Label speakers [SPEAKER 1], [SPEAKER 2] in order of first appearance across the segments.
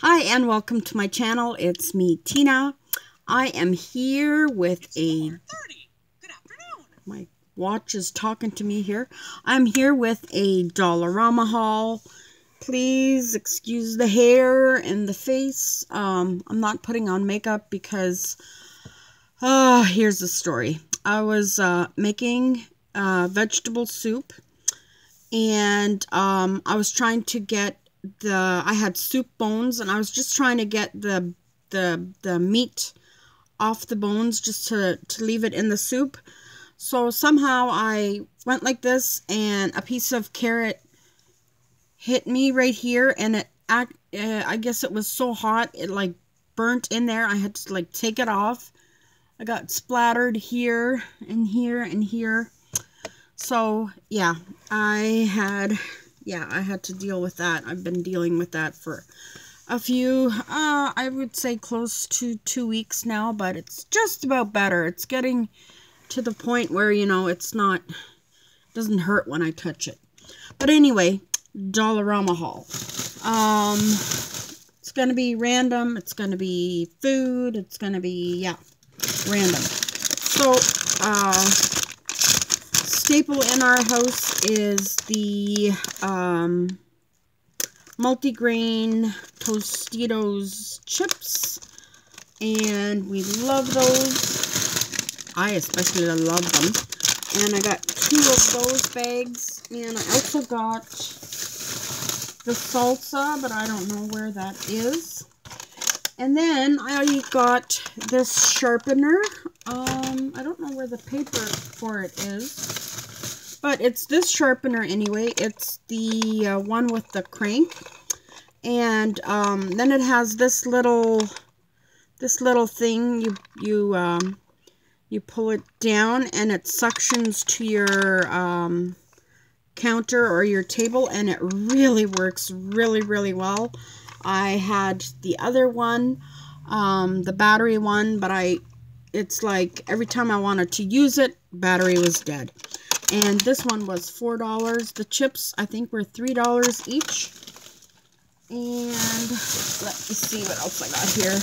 [SPEAKER 1] Hi and welcome to my channel. It's me, Tina. I am here with a... My watch is talking to me here. I'm here with a Dollarama haul. Please excuse the hair and the face. Um, I'm not putting on makeup because... Uh, here's the story. I was uh, making uh, vegetable soup and um, I was trying to get the I had soup bones and I was just trying to get the the the meat off the bones just to to leave it in the soup. So somehow I went like this and a piece of carrot hit me right here and it uh, I guess it was so hot it like burnt in there. I had to like take it off. I got splattered here and here and here. So yeah, I had yeah, I had to deal with that. I've been dealing with that for a few, uh, I would say close to two weeks now, but it's just about better. It's getting to the point where, you know, it's not, doesn't hurt when I touch it. But anyway, Dollarama haul. Um, it's going to be random. It's going to be food. It's going to be, yeah, random. So, uh, staple in our house is the um, multigrain Tostitos chips. And we love those. I especially love them. And I got two of those bags. And I also got the salsa, but I don't know where that is. And then I got this sharpener. Um, I don't know where the paper for it is. But it's this sharpener anyway. It's the uh, one with the crank. And um, then it has this little, this little thing. You, you, um, you pull it down and it suctions to your um, counter or your table. And it really works really, really well. I had the other one, um, the battery one, but I, it's like every time I wanted to use it, battery was dead. And this one was $4. The chips, I think, were $3 each. And let me see what else I got here.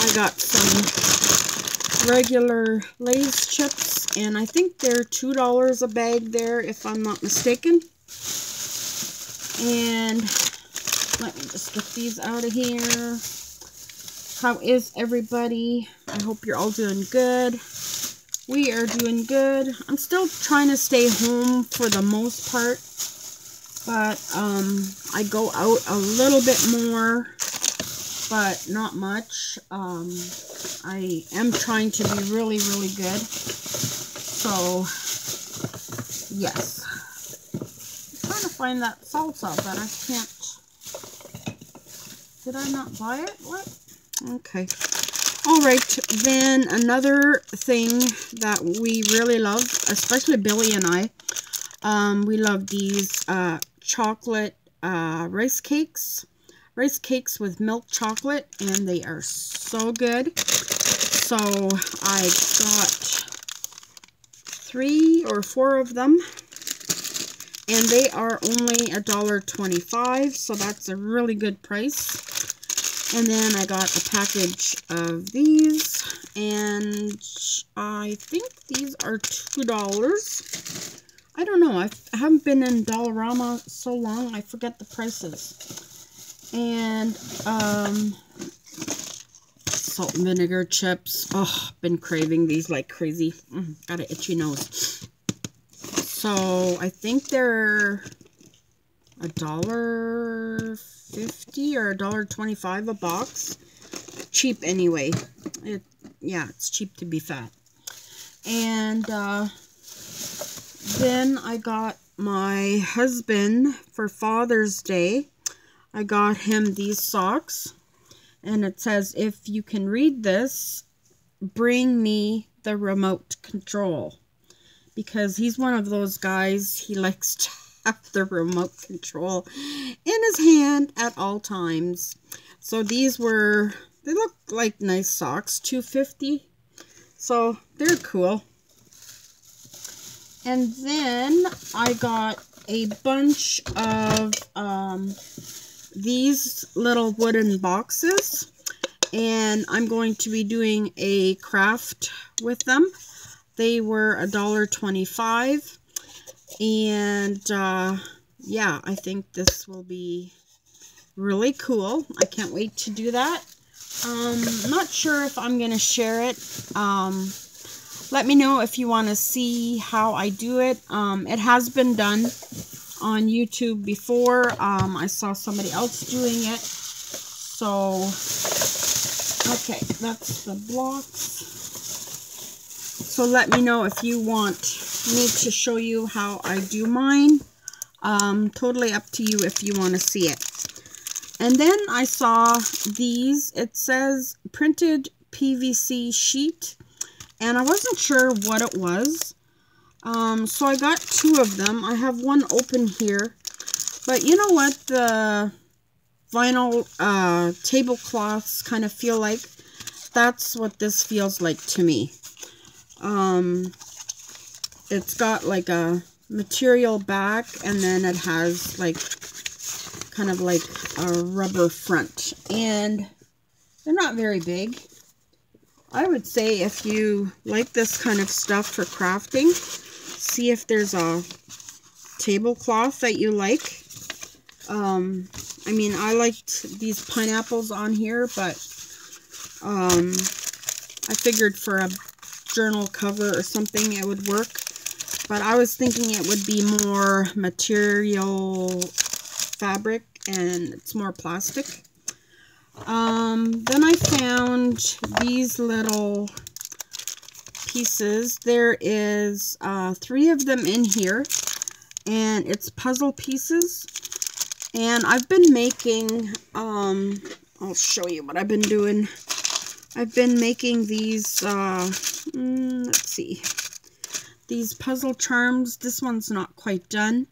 [SPEAKER 1] I got some regular Lay's chips. And I think they're $2 a bag there, if I'm not mistaken. And let me just get these out of here. How is everybody? I hope you're all doing good. We are doing good. I'm still trying to stay home for the most part. But um, I go out a little bit more, but not much. Um, I am trying to be really, really good. So, yes. I'm trying to find that salsa, but I can't. Did I not buy it? What? Okay. All right, then another thing that we really love, especially Billy and I, um, we love these uh, chocolate uh, rice cakes. Rice cakes with milk chocolate, and they are so good. So I got three or four of them, and they are only a dollar twenty-five. so that's a really good price. And then I got a package of these. And I think these are $2. I don't know. I've, I haven't been in Dollarama so long. I forget the prices. And um, salt and vinegar chips. Oh, been craving these like crazy. Mm, got an itchy nose. So I think they're a dollar fifty or a dollar twenty-five a box. Cheap anyway. It yeah, it's cheap to be fat. And uh, then I got my husband for Father's Day. I got him these socks. And it says, if you can read this, bring me the remote control. Because he's one of those guys, he likes to have the remote control his hand at all times. So these were, they look like nice socks, 250 So they're cool. And then I got a bunch of um, these little wooden boxes and I'm going to be doing a craft with them. They were a dollar twenty-five, and uh, yeah, I think this will be really cool. I can't wait to do that. Um, not sure if I'm going to share it. Um, let me know if you want to see how I do it. Um, it has been done on YouTube before. Um, I saw somebody else doing it. So, okay, that's the blocks. So let me know if you want me to show you how I do mine. Um, totally up to you if you want to see it. And then I saw these. It says printed PVC sheet. And I wasn't sure what it was. Um, so I got two of them. I have one open here. But you know what the vinyl uh, tablecloths kind of feel like? That's what this feels like to me. Um, it's got like a material back and then it has like kind of like a rubber front. And they're not very big. I would say if you like this kind of stuff for crafting, see if there's a tablecloth that you like. Um, I mean, I liked these pineapples on here, but um, I figured for a journal cover or something it would work. But I was thinking it would be more material fabric and it's more plastic. Um, then I found these little pieces. There is uh, three of them in here, and it's puzzle pieces. And I've been making, um, I'll show you what I've been doing. I've been making these, uh, mm, let's see, these puzzle charms. This one's not quite done,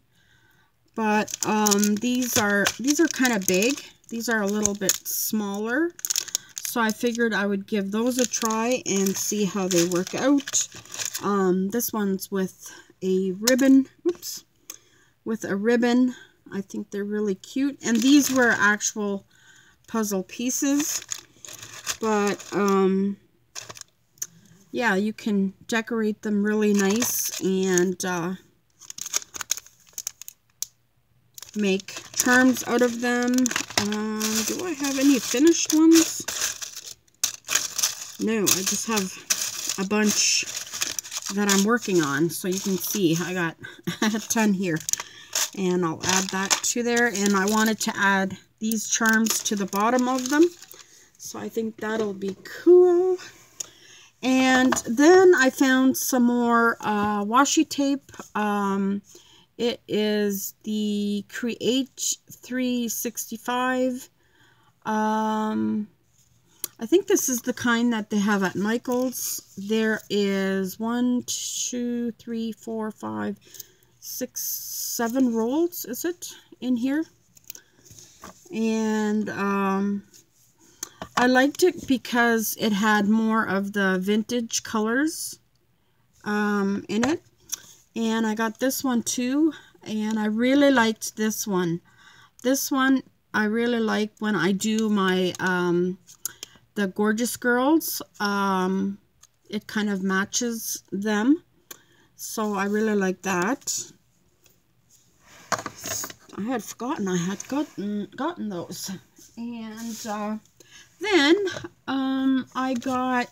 [SPEAKER 1] but um, these are these are kind of big. These are a little bit smaller. So I figured I would give those a try and see how they work out. Um, this one's with a ribbon. Oops. With a ribbon. I think they're really cute. And these were actual puzzle pieces. But, um, yeah, you can decorate them really nice and uh, make charms out of them. Um, do I have any finished ones? No, I just have a bunch that I'm working on. So you can see I got a ton here. And I'll add that to there. And I wanted to add these charms to the bottom of them. So I think that'll be cool. And then I found some more uh, washi tape. Um, it is the Create 365. Um, I think this is the kind that they have at Michael's. There is one, two, three, four, five, six, seven rolls, is it, in here? And um, I liked it because it had more of the vintage colors um, in it. And I got this one too. And I really liked this one. This one I really like when I do my um, the Gorgeous Girls. Um, it kind of matches them. So I really like that. I had forgotten I had gotten gotten those. And uh, then um, I got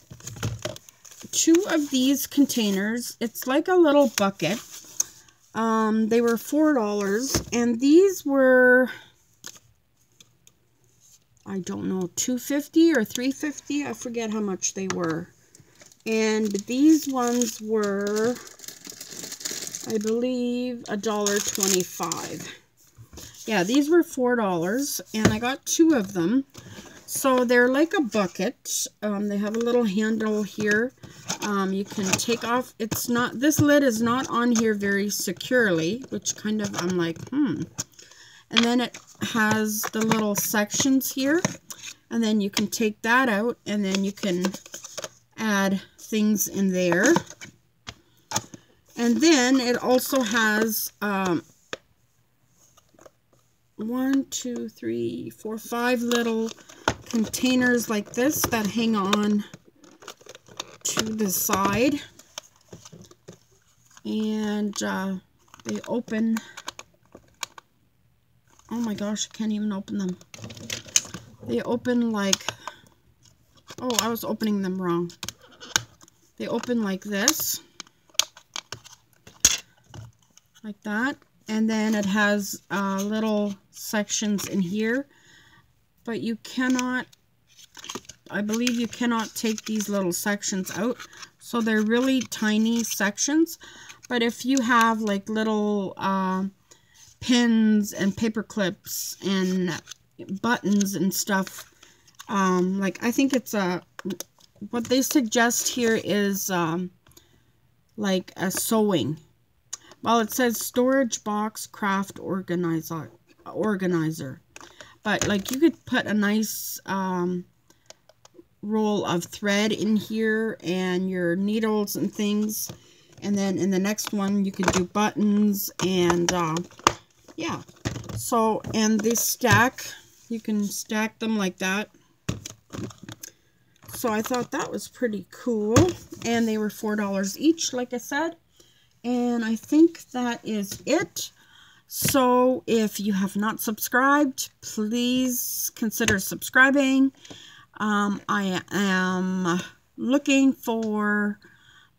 [SPEAKER 1] two of these containers. It's like a little bucket. Um, they were $4. And these were I don't know, 250 or 350 I forget how much they were. And these ones were, I believe, a dollar twenty-five. Yeah, these were $4, and I got two of them. So they're like a bucket. Um, they have a little handle here. Um, you can take off. It's not, this lid is not on here very securely, which kind of, I'm like, hmm. And then it has the little sections here. And then you can take that out and then you can add things in there. And then it also has um, one, two, three, four, five little containers like this that hang on to the side. And uh, they open. Oh my gosh, I can't even open them. They open like, oh, I was opening them wrong. They open like this. Like that. And then it has uh, little sections in here. But you cannot, I believe you cannot take these little sections out. So they're really tiny sections. But if you have like little uh, pins and paper clips and buttons and stuff. Um, like, I think it's a, what they suggest here is, um, like a sewing. Well, it says storage box craft organizer, organizer. But, like, you could put a nice, um, roll of thread in here and your needles and things. And then in the next one, you could do buttons and, uh, yeah. So, and this stack you can stack them like that. So I thought that was pretty cool. And they were $4 each, like I said. And I think that is it. So if you have not subscribed, please consider subscribing. Um, I am looking for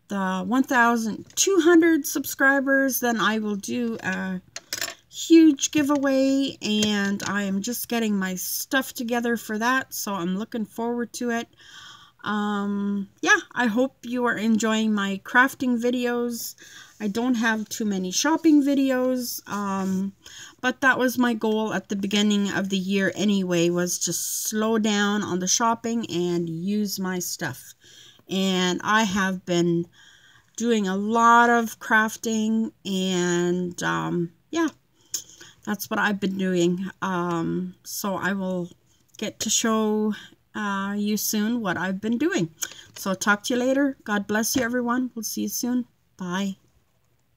[SPEAKER 1] the 1,200 subscribers. Then I will do a huge giveaway and I am just getting my stuff together for that so I'm looking forward to it um yeah I hope you are enjoying my crafting videos I don't have too many shopping videos um but that was my goal at the beginning of the year anyway was just slow down on the shopping and use my stuff and I have been doing a lot of crafting and um yeah that's what I've been doing. Um, so I will get to show uh, you soon what I've been doing. So talk to you later. God bless you, everyone. We'll see you soon. Bye.